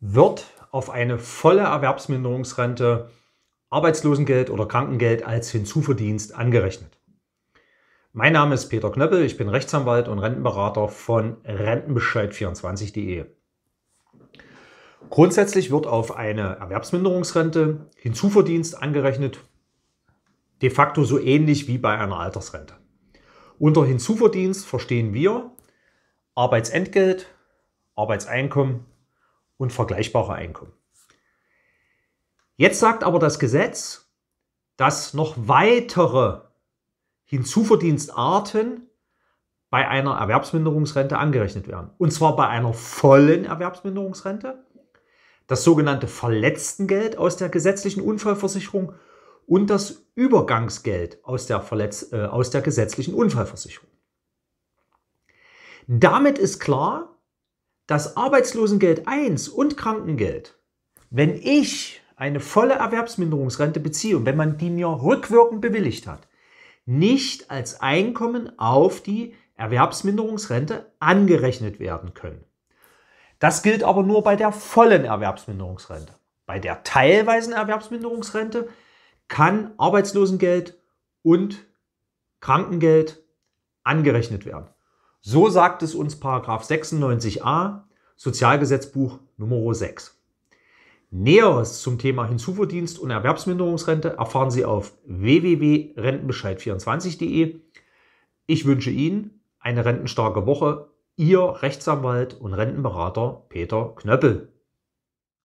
wird auf eine volle Erwerbsminderungsrente Arbeitslosengeld oder Krankengeld als Hinzuverdienst angerechnet. Mein Name ist Peter Knöppel, ich bin Rechtsanwalt und Rentenberater von Rentenbescheid24.de. Grundsätzlich wird auf eine Erwerbsminderungsrente Hinzuverdienst angerechnet, de facto so ähnlich wie bei einer Altersrente. Unter Hinzuverdienst verstehen wir Arbeitsentgelt, Arbeitseinkommen und vergleichbare Einkommen. Jetzt sagt aber das Gesetz, dass noch weitere Hinzuverdienstarten bei einer Erwerbsminderungsrente angerechnet werden. Und zwar bei einer vollen Erwerbsminderungsrente, das sogenannte Verletztengeld aus der gesetzlichen Unfallversicherung und das Übergangsgeld aus der, Verletz äh, aus der gesetzlichen Unfallversicherung. Damit ist klar, dass Arbeitslosengeld 1 und Krankengeld, wenn ich eine volle Erwerbsminderungsrente beziehe und wenn man die mir rückwirkend bewilligt hat, nicht als Einkommen auf die Erwerbsminderungsrente angerechnet werden können. Das gilt aber nur bei der vollen Erwerbsminderungsrente. Bei der teilweisen Erwerbsminderungsrente kann Arbeitslosengeld und Krankengeld angerechnet werden. So sagt es uns 96a Sozialgesetzbuch Nummer 6. Näheres zum Thema Hinzuverdienst und Erwerbsminderungsrente erfahren Sie auf www.rentenbescheid24.de. Ich wünsche Ihnen eine rentenstarke Woche. Ihr Rechtsanwalt und Rentenberater Peter Knöppel.